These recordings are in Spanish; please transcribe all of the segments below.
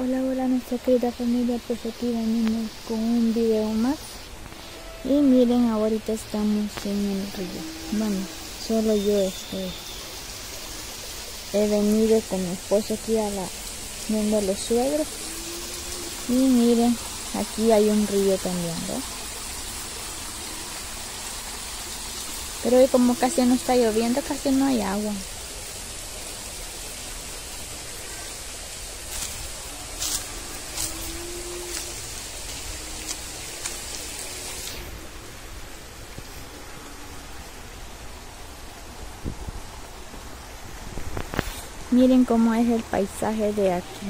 Hola, hola nuestra querida familia, pues aquí venimos con un video más. Y miren ahorita estamos en el río, bueno, solo yo estoy he venido con mi esposo aquí a la a los suegros. Y miren aquí hay un río también ¿no? pero hoy como casi no está lloviendo casi no hay agua Miren cómo es el paisaje de aquí.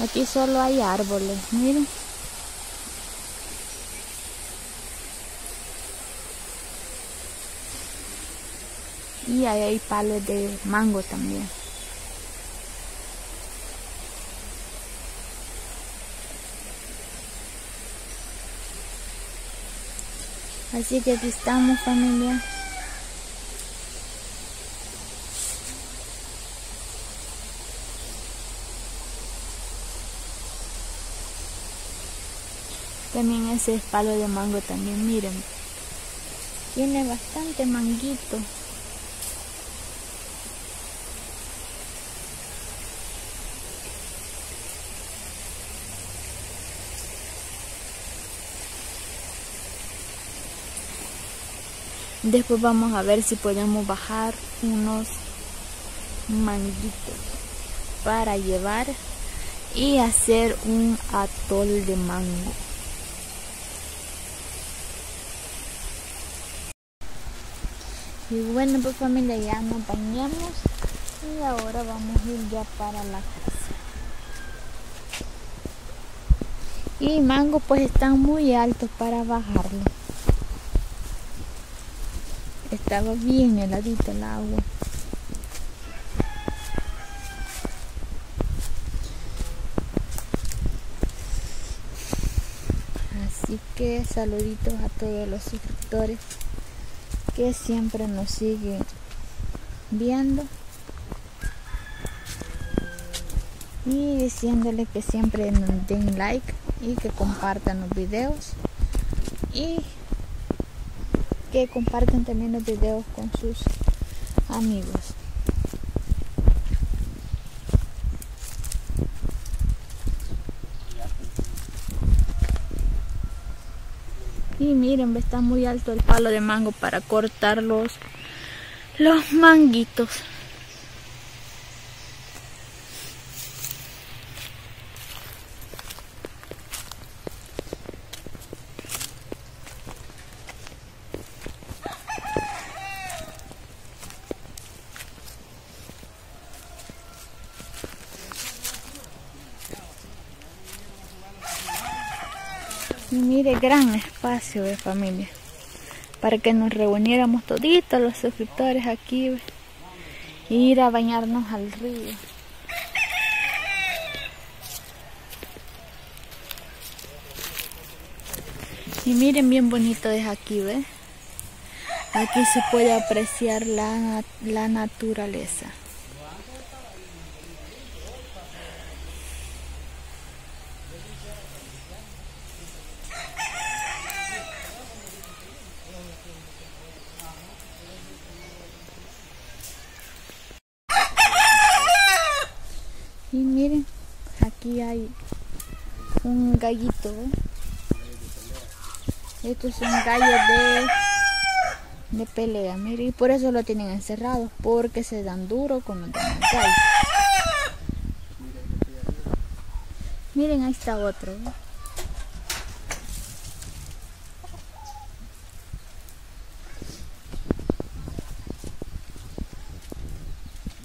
Aquí solo hay árboles, miren. Y ahí hay palos de mango también. Así que aquí estamos familia. También ese es palo de mango también, miren. Tiene bastante manguito. Después vamos a ver si podemos bajar unos manguitos para llevar y hacer un atol de mango. Y bueno pues familia ya nos bañamos y ahora vamos a ir ya para la casa. Y mango pues están muy altos para bajarlo. Estaba bien heladito el agua. Así que saluditos a todos los suscriptores que siempre nos siguen viendo. Y diciéndole que siempre nos den like y que compartan los videos. Y que comparten también los videos con sus amigos. Y miren, está muy alto el palo de mango para cortar los, los manguitos. Y mire, gran espacio de familia. Para que nos reuniéramos toditos los suscriptores aquí. ir a bañarnos al río. Y miren bien bonito es aquí, ¿ves? Aquí se puede apreciar la, la naturaleza. Y miren, aquí hay un gallito. Esto es un gallo de, de pelea, miren, y por eso lo tienen encerrado, porque se dan duro con los demás gallos. Miren, ahí está otro.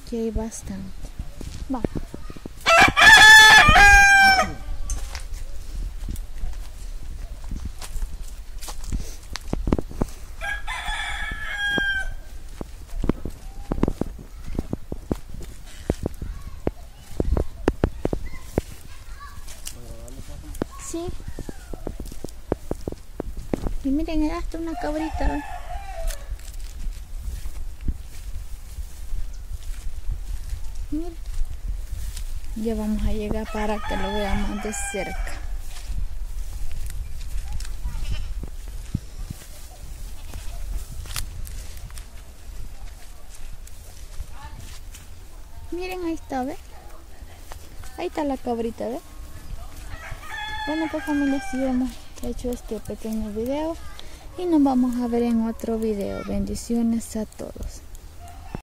Aquí hay bastante. Vamos. Y miren, era hasta una cabrita. Ya vamos a llegar para que lo veamos de cerca. Miren, ahí está, ¿ves? Ahí está la cabrita, ¿ves? Bueno, pues familia, sí hemos hecho este pequeño video y nos vamos a ver en otro video. Bendiciones a todos.